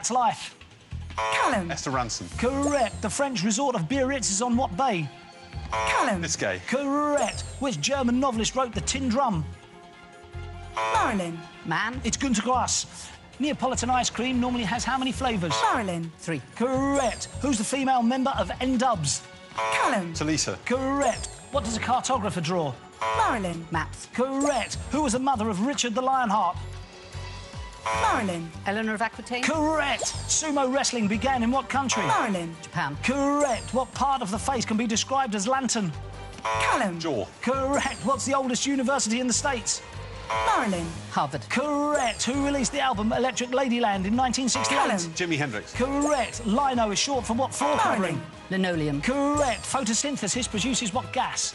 cat's life? Callum. Esther Rantzen. Correct. The French resort of Biarritz is on what bay? Callum. Biscay. Correct. Which German novelist wrote The Tin Drum? Marilyn. Man. It's Gunter Grass. Neapolitan ice cream normally has how many flavours? Marilyn. Three. Correct. Who's the female member of N-Dubz? Callum. Tulisa. Correct. What does a cartographer draw? Marilyn. Maps. Correct. Who was the mother of Richard the Lionheart? Marilyn. Eleanor of Aquitaine. Correct. Sumo wrestling began in what country? Marilyn. Japan. Correct. What part of the face can be described as lantern? Callum. Jaw. Correct. What's the oldest university in the States? Marilyn. Harvard. Correct. Who released the album Electric Ladyland in 1968? Callum. Jimi Hendrix. Correct. Lino is short for what floor covering? Marilyn. Linoleum. Correct. Photosynthesis produces what gas?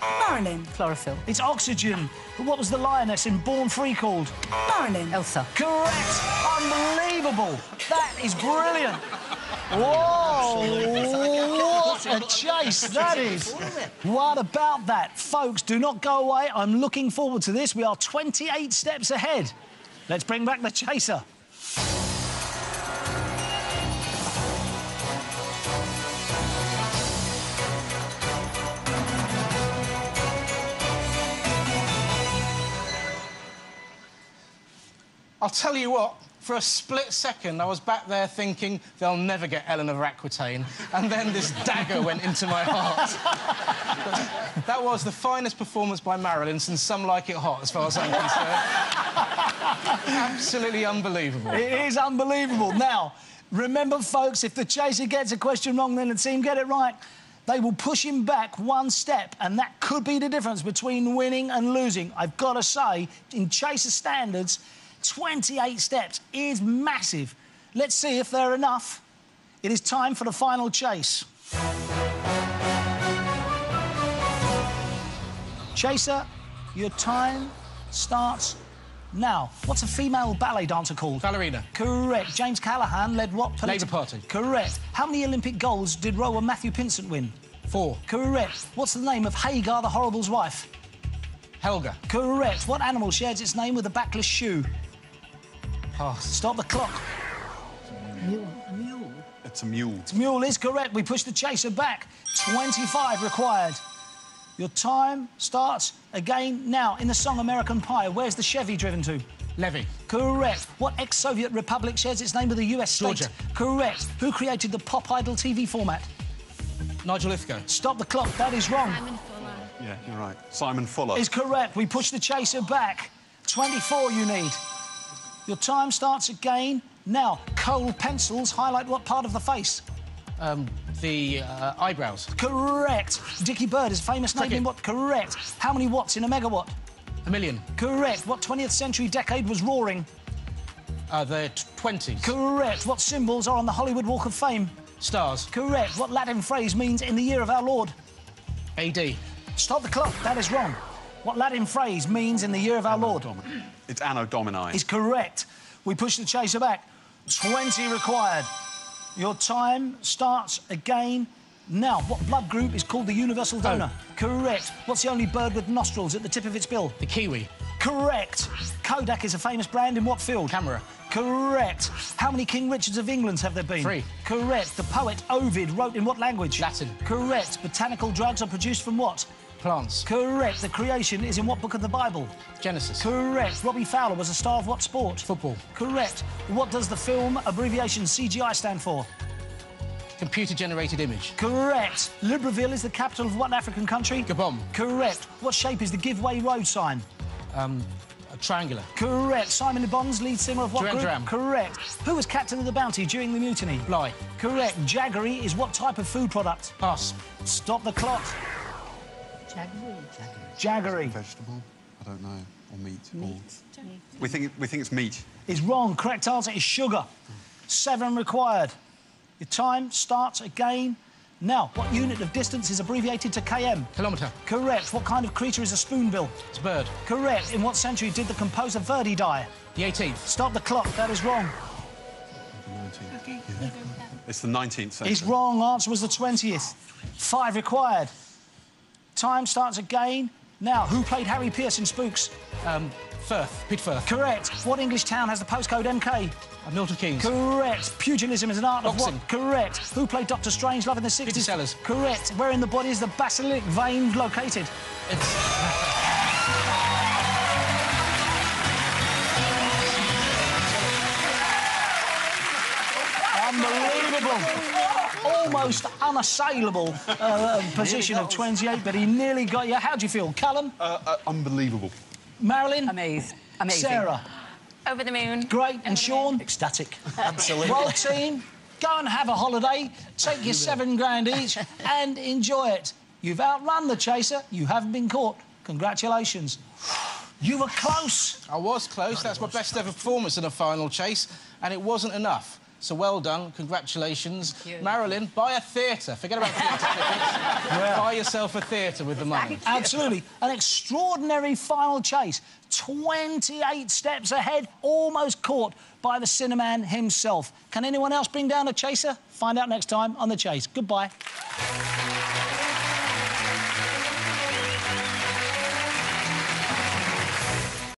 Marilyn. Chlorophyll. It's oxygen. But what was the lioness in Born Free called? Marilyn. Elsa. Correct. Unbelievable. That is brilliant. Whoa! What a chase that is. What about that? Folks, do not go away. I'm looking forward to this. We are 28 steps ahead. Let's bring back the chaser. I'll tell you what, for a split second, I was back there thinking they'll never get Ellen of Aquitaine, and then this dagger went into my heart. That was the finest performance by Marilyn since Some Like It Hot, as far as I'm concerned. Absolutely unbelievable. It is unbelievable. Now, remember, folks, if the chaser gets a question wrong, then the team get it right. They will push him back one step, and that could be the difference between winning and losing. I've got to say, in chaser standards, 28 steps is massive. Let's see if they're enough. It is time for the final chase. Chaser, your time starts now. What's a female ballet dancer called? Ballerina. Correct. James Callaghan led what politi- Labour Party. Correct. How many Olympic golds did rower Matthew Pinsent win? Four. Correct. What's the name of Hagar the Horrible's wife? Helga. Correct. What animal shares its name with a backless shoe? Pass. Stop the clock. Mule? It's a mule. It's Mule is correct. We push the chaser back. 25 required. Your time starts again now. In the song American Pie, where's the Chevy driven to? Levee. Correct. What ex-Soviet republic shares its name with the US state? Georgia. Correct. Who created the Pop Idol TV format? Nigel Lythgoe. Stop the clock. That is wrong. Simon Fuller. Yeah, you're right. Simon Fuller. Is correct. We push the chaser back. 24 you need. Your time starts again now. Kohl pencils highlight what part of the face? Um, the uh, eyebrows. Correct. Dickie Bird is a famous name in what? Correct. How many watts in a megawatt? A million. Correct. What 20th century decade was roaring? Uh, the 20s. Correct. What symbols are on the Hollywood Walk of Fame? Stars. Correct. What Latin phrase means in the year of our Lord? AD. Stop the clock. That is wrong. What Latin phrase means in the year of our Lord? It's Anno Domini. Is correct. We push the chaser back. 20 required. Your time starts again now. What blood group is called the universal oh. donor? Correct. What's the only bird with nostrils at the tip of its bill? The Kiwi. Correct. Kodak is a famous brand in what field? Camera. Correct. How many King Richards of England have there been? Three. Correct. The poet Ovid wrote in what language? Latin. Correct. Botanical drugs are produced from what? Plants. Correct. The creation is in what book of the Bible? Genesis. Correct. Robbie Fowler was a star of what sport? Football. Correct. What does the film abbreviation CGI stand for? Computer generated image. Correct. Libreville is the capital of what African country? Gabon. Correct. What shape is the give way road sign? Um, triangular. Correct. Simon Le Bon's lead singer of what Duran group? Duran. Correct. Who was captain of the Bounty during the mutiny? Bligh. Correct. Jaggery is what type of food product? Pass. Stop the clock. Jaggery Jaggery. Vegetable? I don't know. Or meat. Or... We think it, we think it's meat. is wrong. Correct answer is sugar. Seven required. Your time starts again now. What unit of distance is abbreviated to km? Kilometre. Correct. What kind of creature is a spoonbill? It's a bird. Correct. In what century did the composer Verdi die? The 18th. Stop the clock. That is wrong. The 19th. Yeah. It's the 19th century. Is wrong. Answer was the 20th. Five required. Time starts again now. Who played Harry Pearce in Spooks? Um, Firth. Pete Firth. Correct. What English town has the postcode MK? Milton Keynes. Correct. Pugilism is an art of Boxing. what? Correct. Who played Doctor Strangelove in the 60s? Peter Sellers. Correct. Where in the body is the basilic vein located? It's... Unbelievable. Almost unassailable uh, position of 28, but he nearly got you. How do you feel? Callum? Uh, uh, unbelievable. Marilyn? Amazing. Amazing. Sarah? Over the moon. Great. And Sean? Ecstatic. Absolutely. Well, team, go and have a holiday, take your seven grand each, and enjoy it. You've outrun the chaser, you haven't been caught. Congratulations. You were close. I was close. That's my best ever performance in a final chase, and it wasn't enough. So well done. Congratulations. Marilyn, buy a theatre. Forget about theatre tickets. Buy yourself a theatre with the money. Absolutely. An extraordinary final chase. 28 steps ahead, almost caught by the Sinnerman himself. Can anyone else bring down a chaser? Find out next time on The Chase. Goodbye.